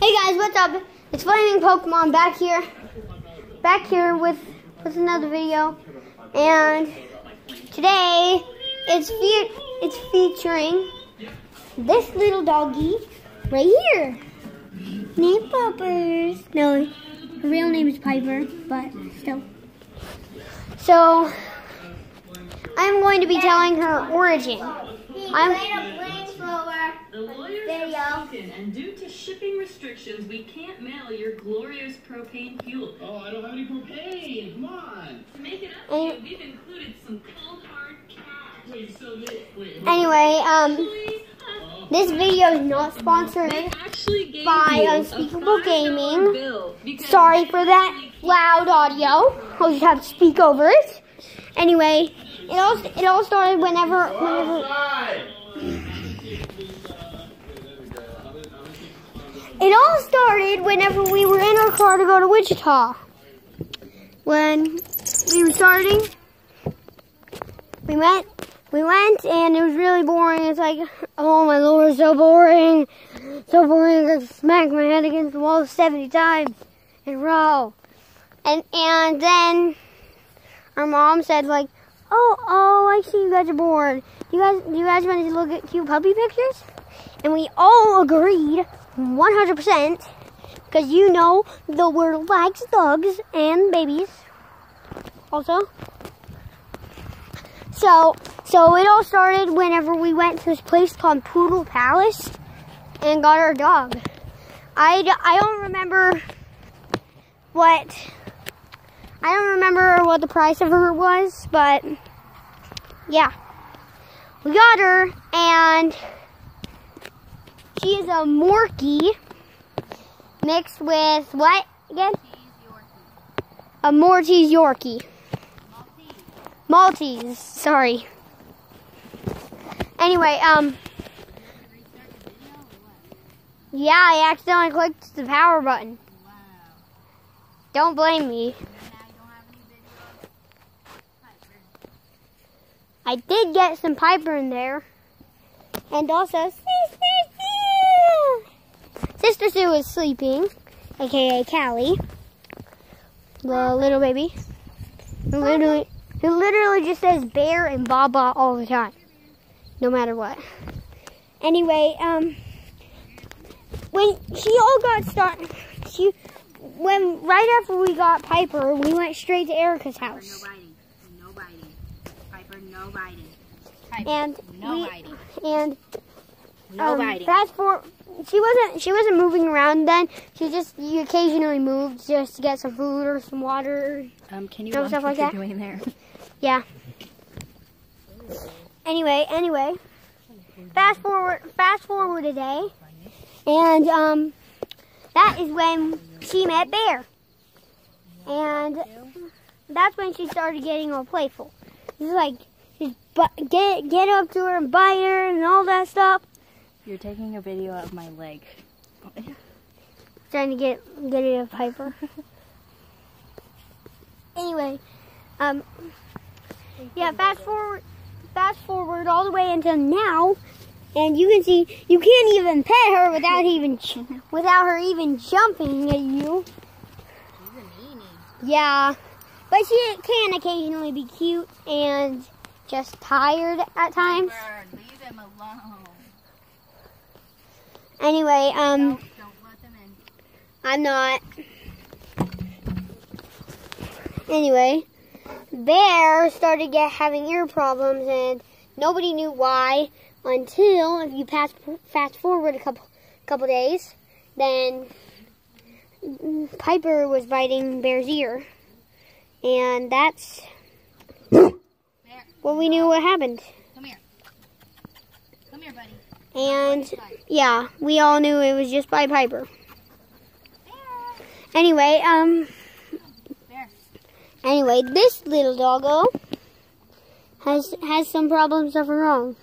Hey guys, what's up? It's Flaming Pokemon back here, back here with with another video, and today it's fe- it's featuring this little doggy right here, named Poppers. No, her real name is Piper, but still. So I'm going to be telling her origin. I'm The lawyers Video. have spoken, and due to shipping restrictions, we can't mail your glorious propane fuel. Oh, I don't have any propane. Come on. To make it up Oh. to you, we've included some cold hard cash. Wait, so they, wait. anyway. Um, Actually, uh, this video is not sponsored. They actually gave By you Unspeakable Gaming. Sorry for that loud audio. I'll just have to speak over it. Anyway, it all it all started whenever whenever it all started whenever we were in our car to go to Wichita. When we were starting, we went we went and it was really boring. It's like, oh my lord, so boring, so boring. I smacked my head against the wall seventy times in a row. And and then our mom said like, oh oh, I see you guys are bored. You guys do you guys want to look at cute puppy pictures? And we all agreed, 100%, because you know the world likes dogs and babies. Also. So so it all started whenever we went to this place called Poodle Palace and got our dog. I, I don't remember what I don't remember what the price of her was, but yeah. We got her and she is a Morkie mixed with what again? A Maltese Yorkie. Maltese, sorry. Anyway, um Yeah, I accidentally clicked the power button. Don't blame me. I did get some Piper in there. And also Sister Sue. Sister Sue is sleeping, aka Callie. The little baby. Who literally, who literally just says bear and baba all the time. No matter what. Anyway, um when she all got started she when right after we got Piper, we went straight to Erica's house. biting. No biting. Piper, no biting. Piper, And no we biting. and No um, biting. fast forward she wasn't she wasn't moving around then. She just you occasionally moved just to get some food or some water. Um, can you watch stuff what like you're that. doing there? Yeah. Anyway, anyway. Fast forward fast forward a day. And um that is when she met Bear. And that's when she started getting all playful. She's like get get up to her and bite her and all that stuff. You're taking a video of my leg. trying to get get it a Piper. anyway, um, yeah. Fast forward, fast forward all the way until now, and you can see you can't even pet her without even without her even jumping at you. She's mean. Yeah, but she can occasionally be cute and just tired at times. leave them alone. Anyway, um. Don't let them in. I'm not. Anyway, Bear started get having ear problems, and nobody knew why until if you pass fast forward a couple couple days, then Piper was biting Bear's ear, and that's what we knew what happened. Come here. Come here, buddy. And yeah, we all knew it was just by Piper. Anyway, um. Bear. Anyway, this little doggo has has some problems of her own.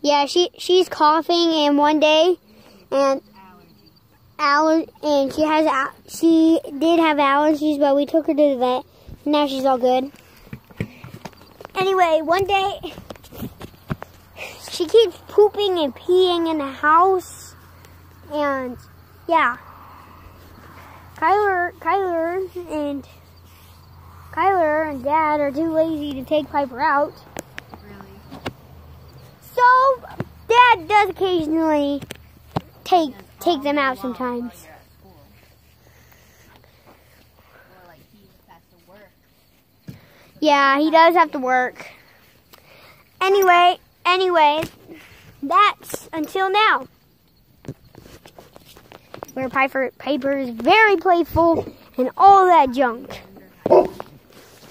Yeah, she she's coughing, and one day, and Allergy. aller and she has she did have allergies, but we took her to the vet. Now she's all good. Anyway, one day she keeps pooping and peeing in the house. And yeah. Kyler, Kyler and Kyler and Dad are too lazy to take Piper out. Really? So Dad does occasionally take take them out sometimes. you're at school. Or like he has to work. Yeah, he does have to work. Anyway, anyway, that's until now. Where Piper Piper is very playful and all that junk.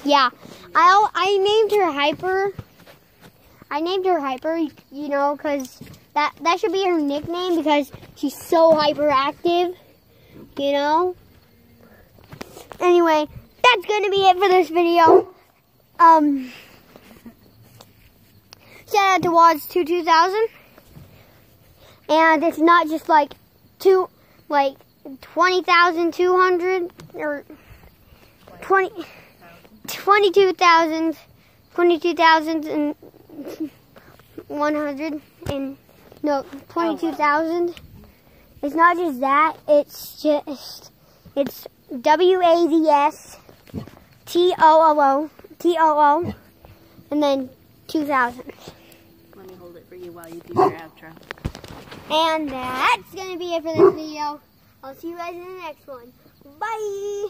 Yeah, I I named her Hyper. I named her Hyper, you know, because that that should be her nickname because she's so hyperactive, you know. Anyway, that's gonna be it for this video. Um, shout out to Wads two two thousand, and it's not just like two, like twenty thousand two hundred or 20 22,000, 22,000 and 100 and no 22,000. It's not just that. It's just it's W A D S T O O O T O O and then 2,000. Let me hold it for you while you do your outro. And that's gonna be it for this video. I'll see you guys in the next one. Bye.